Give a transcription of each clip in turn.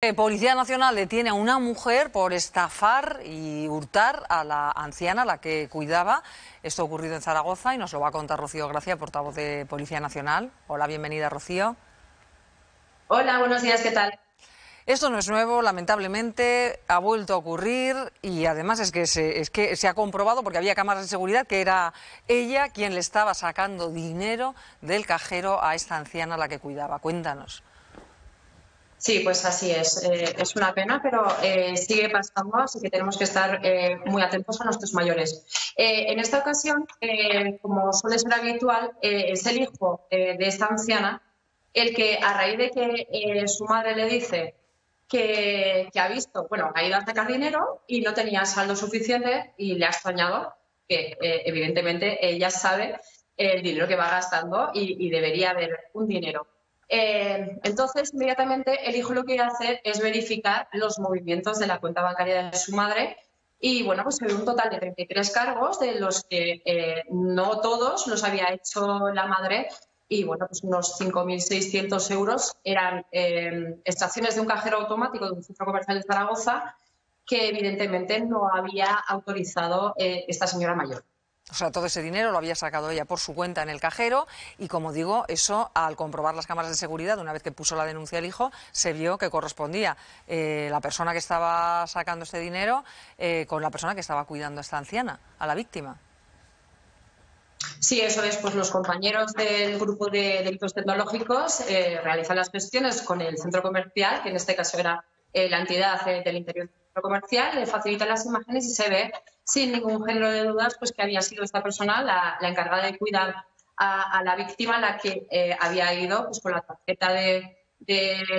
Eh, Policía Nacional detiene a una mujer por estafar y hurtar a la anciana, la que cuidaba. Esto ha ocurrido en Zaragoza y nos lo va a contar Rocío Gracia, portavoz de Policía Nacional. Hola, bienvenida, Rocío. Hola, buenos días, ¿qué tal? Esto no es nuevo, lamentablemente ha vuelto a ocurrir y además es que, se, es que se ha comprobado, porque había cámaras de seguridad, que era ella quien le estaba sacando dinero del cajero a esta anciana a la que cuidaba. Cuéntanos. Sí, pues así es. Eh, es una pena, pero eh, sigue pasando, así que tenemos que estar eh, muy atentos a nuestros mayores. en esta ocasión, como suele ser habitual, es el hijo de esta anciana el que, a raíz de que su madre le dice que, ha visto, bueno, ha ido a sacar dinero y no tenía saldo suficiente y le ha extrañado que, evidentemente, ella sabe el dinero que va gastando y debería haber un dinero. Eh, entonces, inmediatamente el hijo lo que quiere hacer es verificar los movimientos de la cuenta bancaria de su madre y bueno, pues se un total de 33 cargos, de los que eh, no todos los había hecho la madre y bueno, pues unos 5.600 euros eran eh, extracciones de un cajero automático de un centro comercial de Zaragoza que evidentemente no había autorizado esta señora mayor. O sea, todo ese dinero lo había sacado ella por su cuenta en el cajero y, como digo, eso al comprobar las cámaras de seguridad, una vez que puso la denuncia el hijo, se vio que correspondía eh, la persona que estaba sacando este dinero eh, con la persona que estaba cuidando a esta anciana, a la víctima. Sí, eso es. Pues los compañeros del grupo de delitos tecnológicos eh, realizan las gestiones con el centro comercial, que en este caso era la entidad del interior comercial, le facilita las imágenes y se ve sin ningún género de dudas pues que había sido esta persona la, encargada de cuidar a, la víctima, la que eh, había ido pues, con la tarjeta de,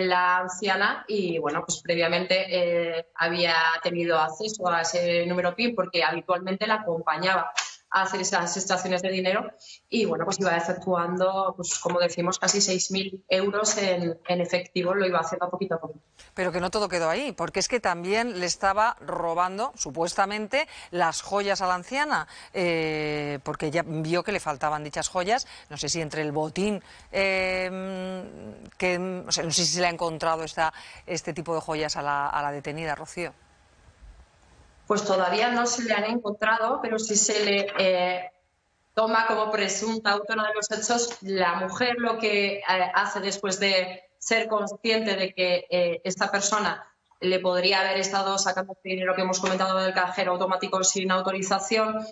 la anciana y bueno, pues previamente eh, había tenido acceso a ese número PIN porque habitualmente la acompañaba hacer esas extracciones de dinero. Y bueno, pues iba efectuando, pues como decimos, casi 6.000 euros en, efectivo, lo iba haciendo poquito a poquito. Pero que no todo quedó ahí, porque es que también le estaba robando, supuestamente, las joyas a la anciana, eh, porque ella vio que le faltaban dichas joyas, no sé si entre el botín, eh, que no sé si se le ha encontrado esta, este tipo de joyas a la, a la detenida, Rocío pues todavía no se le han encontrado, pero si se le eh, toma como presunta autora de los hechos, la mujer lo que eh, hace después de ser consciente de que eh, esta persona le podría haber estado sacando este dinero que hemos comentado del cajero automático sin autorización,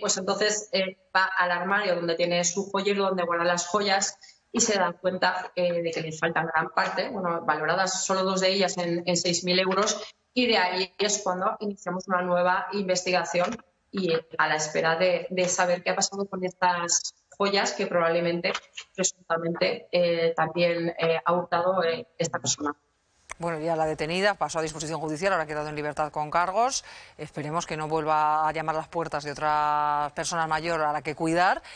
pues entonces va al armario donde tiene su joyero, donde guarda las joyas y se da cuenta de que le faltan gran parte, bueno, valoradas solo dos de ellas en, en 6.000 euros, y de ahí es cuando iniciamos una nueva investigación y a la espera de, saber qué ha pasado con estas joyas que probablemente, presuntamente, eh, también eh, ha hurtado eh, esta persona. Bueno, ya la detenida pasó a disposición judicial, ahora ha quedado en libertad con cargos. Esperemos que no vuelva a llamar las puertas de otra persona mayor a la que cuidar.